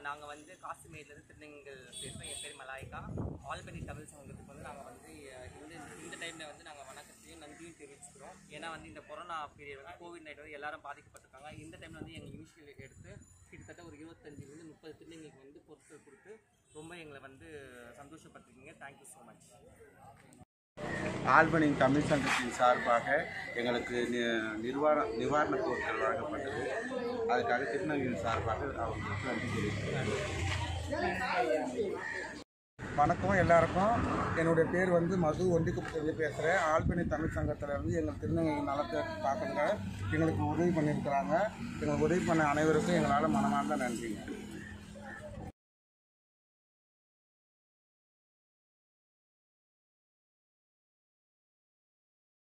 நாங்கள் வந்து காசிமேட்லேருந்து திருநெங்கல் பேசுகிறோம் என் பேர் மலாய்கா. ஆல்பனி தமிழ் சங்கத்துக்கு வந்து நாங்கள் வந்து இந்த இந்த டைமில் வந்து நாங்கள் வணக்கத்தையும் நன்றியும் தெரிவிச்சுக்கிறோம். ஏன்னா வந்து இந்த கொரோனா பீரியட் வந்து கோவிட் நைட் வந்து எல்லாரும் பாதிக்கப்பட்டிருக்காங்க. இந்த டைமில் வந்து எங்கள் இனிஷியல் எடுத்து கிட்டத்தட்ட ஒரு இருபத்தஞ்சிலேருந்து முப்பது திருநெங்களுக்கு வந்து பொருட்கள் கொடுத்து ரொம்ப எங்களை வந்து சந்தோஷப்பட்டிருக்கீங்க thank you so much Albany Tamil சங்கத்தின் சார்பாக எங்களுக்கு நி- நிர்வாண நிவாரணப் பொருட்கள் வழங்கப்பட்டது. அதுக்காக திருநங்கையின் சார்பாக அவங்களுக்கு நன்றி தெரிவிக்கிறேன் வணக்கம் எல்லாருக்கும். என்னுடைய பேர் வந்து மது ஒண்டிக்குப்பத்தி பேசுகிறேன் ஆழ்பிணி தமிழ் சங்கத்தில் இருந்து எங்கள் திருநங்கை நலத்தை பார்க்குங்க எங்களுக்கு உதவி பண்ணியிருக்கிறாங்க. எங்களுக்கு உதவி பண்ண அனைவருக்கும் எங்களால் மனமார்ந்த நன்றிங்க.